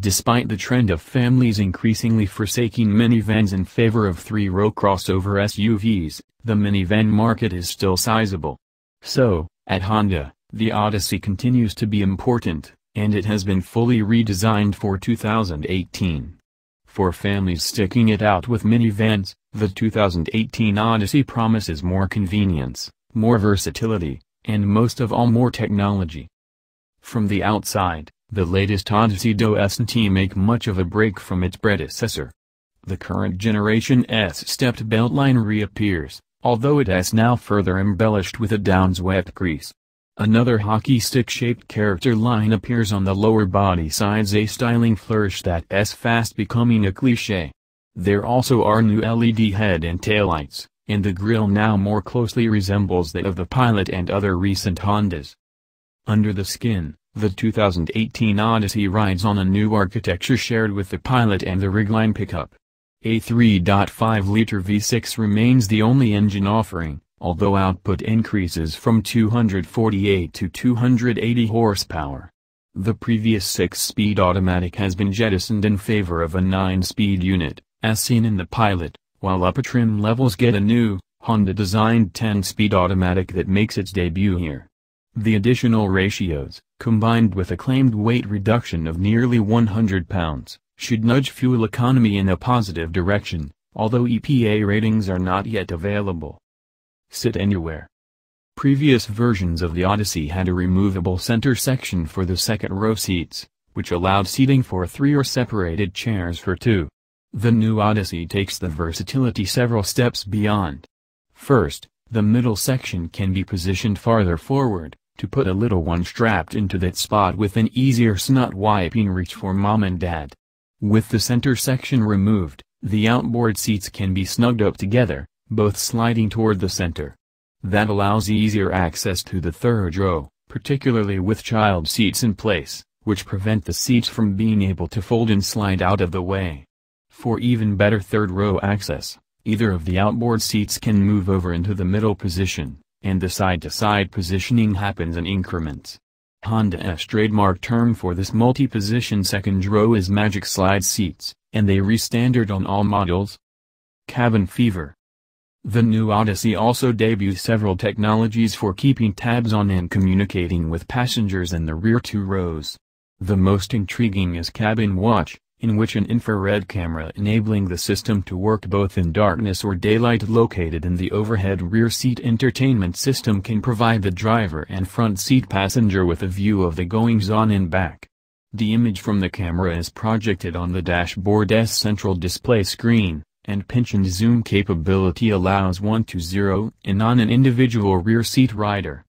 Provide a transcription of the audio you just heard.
Despite the trend of families increasingly forsaking minivans in favor of three-row crossover SUVs, the minivan market is still sizable. So, at Honda, the Odyssey continues to be important, and it has been fully redesigned for 2018. For families sticking it out with minivans, the 2018 Odyssey promises more convenience, more versatility, and most of all more technology. From the outside, the latest Odyssey doesn't make much of a break from its predecessor. The current generation S stepped beltline reappears, although it is now further embellished with a downswept crease. Another hockey stick-shaped character line appears on the lower body sides a styling flourish that is fast becoming a cliché. There also are new LED head and taillights, and the grille now more closely resembles that of the Pilot and other recent Hondas. Under the skin, the 2018 Odyssey rides on a new architecture shared with the Pilot and the Ridgeline pickup. A 3.5-liter V6 remains the only engine offering, although output increases from 248 to 280 horsepower. The previous 6-speed automatic has been jettisoned in favor of a 9-speed unit, as seen in the Pilot, while upper trim levels get a new, Honda-designed 10-speed automatic that makes its debut here. The additional ratios, combined with a claimed weight reduction of nearly 100 pounds, should nudge fuel economy in a positive direction, although EPA ratings are not yet available. Sit anywhere. Previous versions of the Odyssey had a removable center section for the second row seats, which allowed seating for three or separated chairs for two. The new Odyssey takes the versatility several steps beyond. First, the middle section can be positioned farther forward, to put a little one strapped into that spot with an easier snot wiping reach for mom and dad. With the center section removed, the outboard seats can be snugged up together, both sliding toward the center. That allows easier access to the third row, particularly with child seats in place, which prevent the seats from being able to fold and slide out of the way. For even better third row access, either of the outboard seats can move over into the middle position, and the side-to-side -side positioning happens in increments. Honda's trademark term for this multi-position second row is Magic Slide seats, and they re-standard on all models. Cabin Fever the new Odyssey also debuts several technologies for keeping tabs on and communicating with passengers in the rear two rows. The most intriguing is Cabin Watch, in which an infrared camera enabling the system to work both in darkness or daylight located in the overhead rear seat entertainment system can provide the driver and front seat passenger with a view of the goings-on in back. The image from the camera is projected on the dashboard's central display screen, and pinch and zoom capability allows one to zero in on an individual rear seat rider.